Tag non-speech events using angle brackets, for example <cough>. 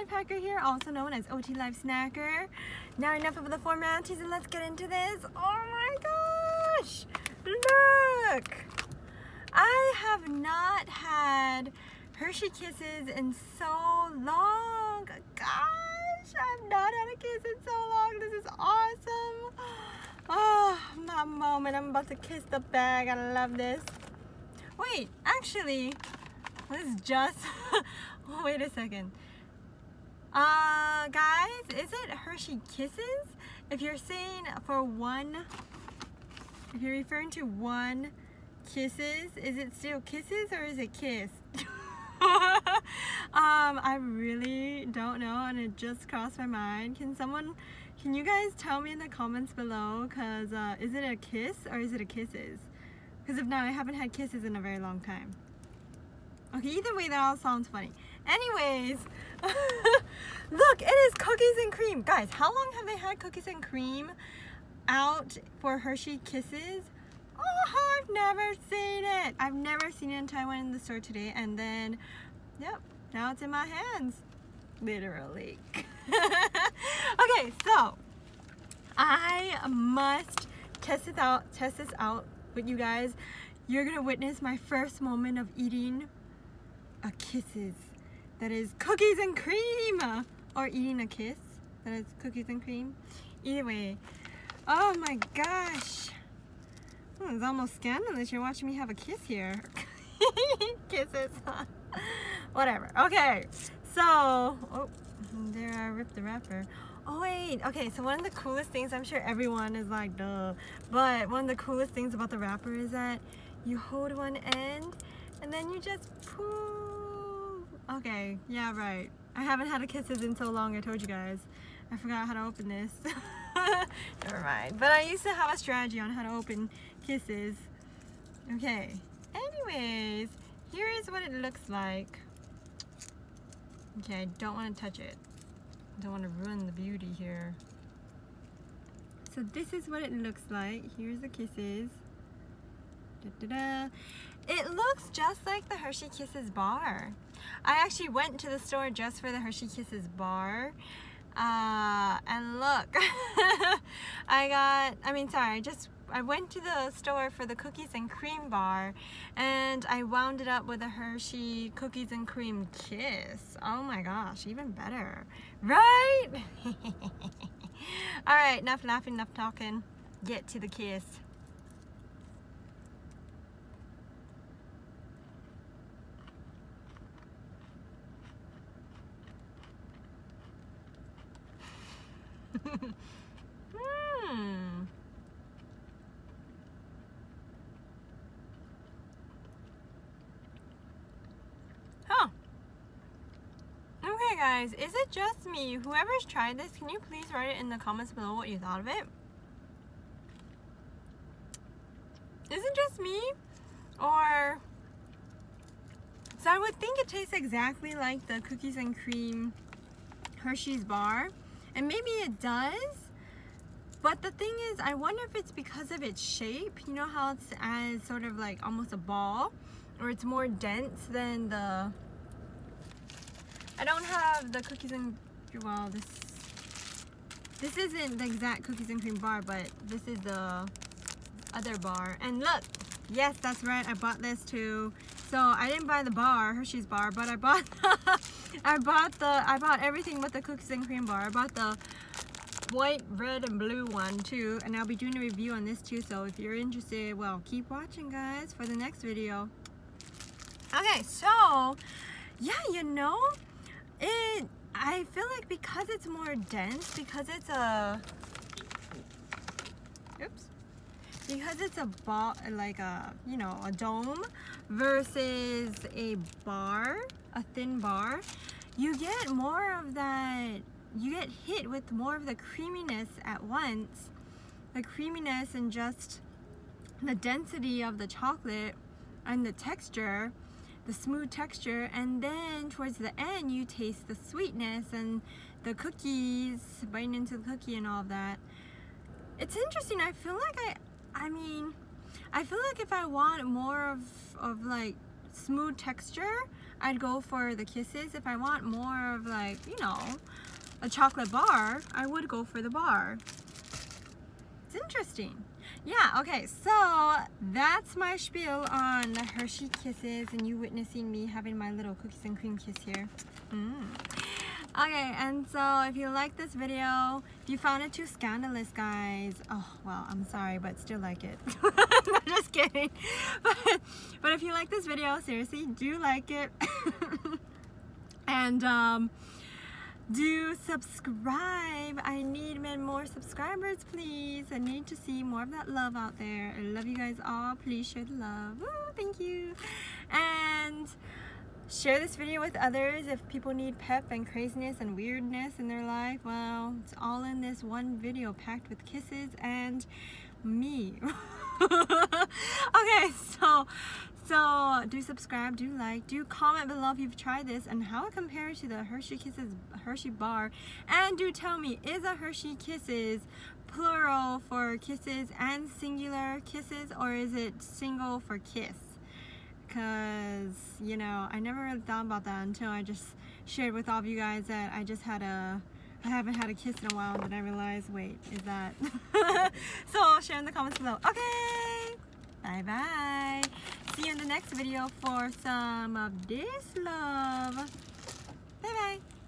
Life Hacker here, also known as OT Life Snacker. Now enough of the formalities and let's get into this. Oh my gosh! Look! I have not had Hershey Kisses in so long. Gosh, I've not had a kiss in so long. This is awesome. Oh, my moment. I'm about to kiss the bag. I love this. Wait, actually, this is just... <laughs> wait a second. Uh, guys, is it Hershey Kisses? If you're saying for one, if you're referring to one kisses, is it still kisses or is it kiss? <laughs> um, I really don't know and it just crossed my mind. Can someone, can you guys tell me in the comments below? Cause uh, is it a kiss or is it a kisses? Because if not, I haven't had kisses in a very long time. Okay, either way, that all sounds funny. Anyways, <laughs> look, it is cookies and cream. Guys, how long have they had cookies and cream out for Hershey Kisses? Oh, I've never seen it. I've never seen it until I went in the store today and then, yep, now it's in my hands. Literally. <laughs> okay, so I must test this out, test this out with you guys. You're gonna witness my first moment of eating a kisses that is cookies and cream. Or eating a kiss that is cookies and cream. Either way. Oh my gosh. Oh, it's almost scandalous. You're watching me have a kiss here. <laughs> Kisses. <laughs> Whatever. Okay. So oh there I ripped the wrapper. Oh wait, okay, so one of the coolest things, I'm sure everyone is like, duh, but one of the coolest things about the wrapper is that you hold one end and then you just pull Okay, yeah, right. I haven't had a kisses in so long, I told you guys. I forgot how to open this. <laughs> Never mind. But I used to have a strategy on how to open kisses. Okay. Anyways, here is what it looks like. Okay, I don't want to touch it. I don't want to ruin the beauty here. So this is what it looks like. Here's the kisses. Da, da, da. It looks just like the Hershey Kisses bar. I actually went to the store just for the Hershey Kisses bar. Uh, and look, <laughs> I got, I mean, sorry, I just, I went to the store for the cookies and cream bar and I wound it up with a Hershey cookies and cream kiss. Oh my gosh, even better, right? <laughs> All right, enough laughing, enough talking. Get to the kiss. Hmm. Huh. Okay guys, is it just me? Whoever's tried this, can you please write it in the comments below what you thought of it? Is it just me? Or... So I would think it tastes exactly like the cookies and cream Hershey's bar. And maybe it does, but the thing is, I wonder if it's because of its shape. You know how it's as sort of like almost a ball, or it's more dense than the, I don't have the cookies and, well, this, this isn't the exact cookies and cream bar, but this is the other bar. And look, yes, that's right, I bought this too. So I didn't buy the bar, Hershey's bar, but I bought <laughs> I bought the I bought everything but the cookies and cream bar. I bought the white, red, and blue one too, and I'll be doing a review on this too. So if you're interested, well, keep watching, guys, for the next video. Okay, so yeah, you know, it. I feel like because it's more dense, because it's a. Oops because it's a ball like a you know a dome versus a bar a thin bar you get more of that you get hit with more of the creaminess at once. The creaminess and just the density of the chocolate and the texture the smooth texture and then towards the end you taste the sweetness and the cookies biting into the cookie and all of that. It's interesting. I feel like I I mean, I feel like if I want more of, of like smooth texture, I'd go for the kisses. If I want more of like, you know, a chocolate bar, I would go for the bar. It's interesting. Yeah, okay, so that's my spiel on the Hershey Kisses and you witnessing me having my little cookies and cream kiss here. Mm. Okay, and so if you like this video, if you found it too scandalous, guys, oh, well, I'm sorry, but still like it. <laughs> I'm just kidding. <laughs> But, but if you like this video, seriously, do like it. <laughs> and, um, do subscribe. I need more subscribers, please. I need to see more of that love out there. I love you guys all. Please share the love. Woo, thank you. And share this video with others if people need pep and craziness and weirdness in their life. Well, it's all in this one video packed with kisses and me. <laughs> okay, so so do subscribe, do like, do comment below if you've tried this and how it compares to the Hershey Kisses Hershey bar. And do tell me, is a Hershey Kisses plural for kisses and singular kisses or is it single for kiss? Because, you know, I never really thought about that until I just shared with all of you guys that I just had a I haven't had a kiss in a while and then I realized, wait, is that? <laughs> so share in the comments below. Okay, bye bye see you in the next video for some of this love. Bye bye.